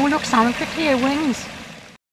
Oh look, Simon, quickly, your wings.